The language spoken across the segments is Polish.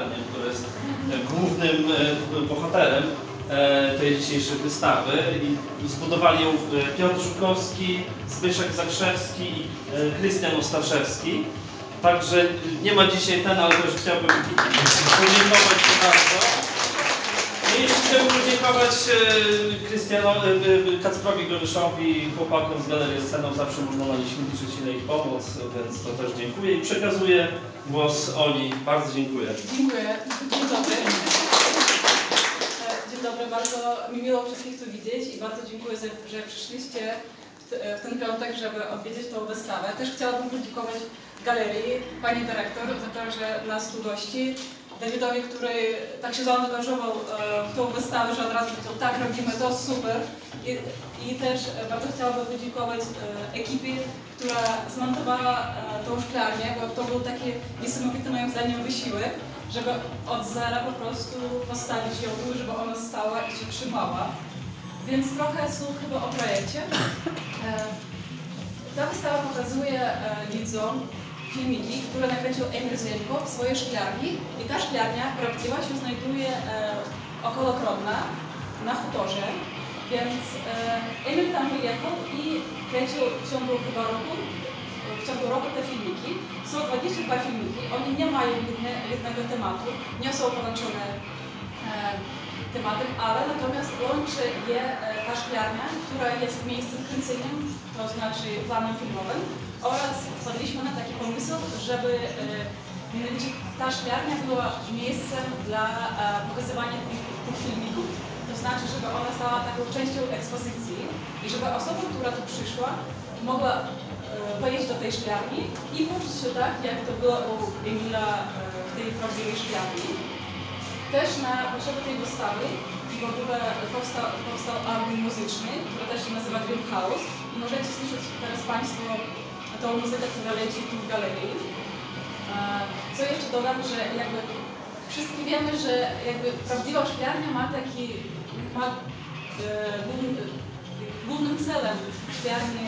który jest głównym e, bohaterem e, tej dzisiejszej wystawy i zbudowali ją e, Piotr Żukowski, Zbyszek Zakrzewski i e, Krystian Ostaszewski. Także nie ma dzisiaj ten, ale też chciałbym podziękować bardzo. Chciałbym podziękować e, Krystianowi, e, Kacprowi Goryszowi, chłopakom z Galerii Sceną. Zawsze można na nich liczyć na ich pomoc, więc to też dziękuję. I przekazuję głos Oli. Bardzo dziękuję. Dziękuję. Dzień dobry. E, Dzień dobry, bardzo mi miło wszystkich tu widzieć i bardzo dziękuję, że przyszliście w ten piątek, żeby odwiedzić tą wystawę. Też chciałabym podziękować galerii, pani dyrektor za to, że nas tu gości. Dawidowi, który tak się zaangażował e, w tą wystawę, że od razu powiedział, tak robimy, to super. I, i też bardzo chciałabym podziękować e, ekipie, która zmontowała e, tą szklarnię, bo to był taki niesamowity moim zdaniem wysiłek, żeby od zera po prostu postawić ją żeby ona stała i się trzymała. Więc trochę słów chyba o projekcie. Ta wystawa pokazuje widzom filmiki, które nakręcił Emil Zielko w swojej szklarni i ta szklarnia prawdziwa się znajduje e, około Krodna, na hutorze, więc e, Emil tam wyjechał i kręcił w ciągu chyba roku, w ciągu roku te filmiki. Są 22 filmiki, oni nie mają jedne, jednego tematu, nie są połączone e, tematem, ale natomiast łączy je e, ta szklarnia, która jest miejscem kręceniem, to znaczy planem filmowym oraz wpadliśmy na taki pomysł, żeby mianowicie ta szklarnia była miejscem dla e, pokazywania tych, tych filmików, to znaczy, żeby ona stała taką częścią ekspozycji i żeby osoba, która tu przyszła, mogła e, wejść do tej szklarni i poczuć się tak, jak to było u Emila w tej prawdziwej szklarni. Też na potrzeby tej wystawy w ogóle powstał, powstał album muzyczny, który też się nazywa Dream House i możecie słyszeć teraz Państwo tą muzykę, która leci tu w galerii. E, Co jeszcze dodam, że jakby wszyscy wiemy, że jakby prawdziwa szklarnia ma taki, ma e, główny, głównym celem szklarni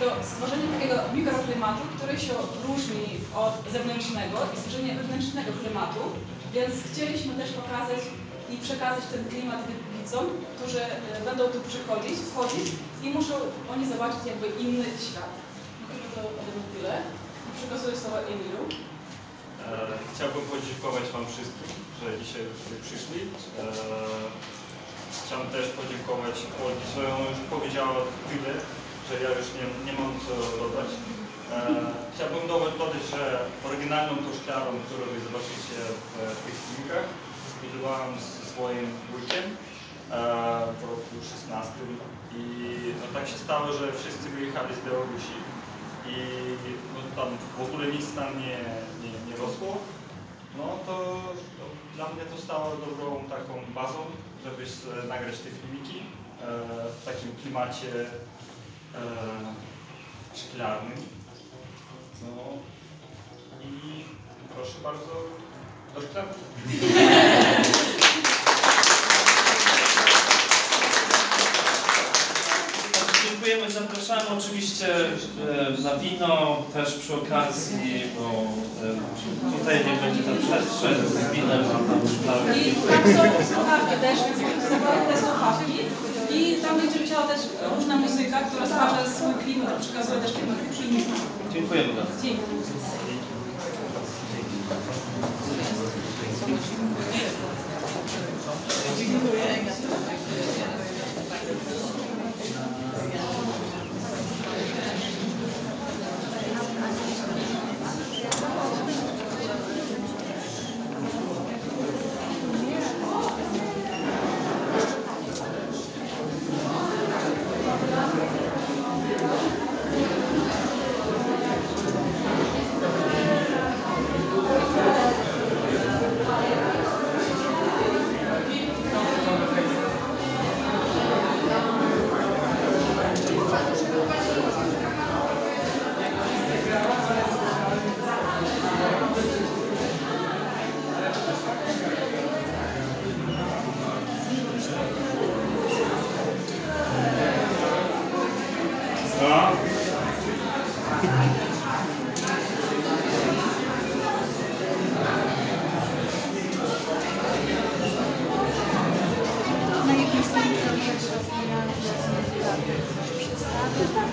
to stworzenie takiego mikroklimatu, który się różni od zewnętrznego i stworzenie wewnętrznego klimatu, więc chcieliśmy też pokazać i przekazać ten klimat widzom, którzy e, będą tu przychodzić, wchodzić i muszą oni zobaczyć jakby inny świat. Może to ode mnie tyle. Przekazuję słowo Emilu. E, Chciałbym podziękować Wam wszystkim, że dzisiaj przyszli. E, Chciałem też podziękować Oli, że powiedziała tyle, że ja już nie, nie mam co dodać. E, Chciałbym doda- dodać, że oryginalną tą szklarą, którą Wy zobaczycie w, w tych filmikach, zbudowałem z swoim wujkiem e, w roku 16 i no, tak się stało, że wszyscy wyjechali z Białorusi i no, tam w ogóle nic tam nie, nie, nie rosło, no to, to dla mnie to stało dobrą taką bazą, żeby nagrać te filmiki e, w takim klimacie e, szklarnym. No i proszę bardzo do. Bardzo Dziękujemy, zapraszamy oczywiście e, na wino też przy okazji, bo e, tutaj nie będzie ten przestrzeń z winem, a tam szklarnie. I tam są słuchawki też, zabrać te słuchawki. I tam będzie leciała też różna muzyka, która stwarza swój klimat, przekazuje też klimat filmiku. Dziękujemy bardzo. Dzięki.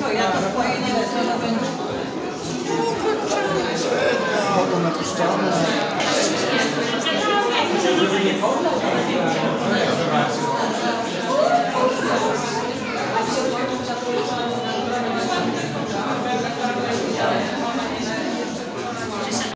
Co, ja to twoje nie lecę, to będzie. Auto napuszczone.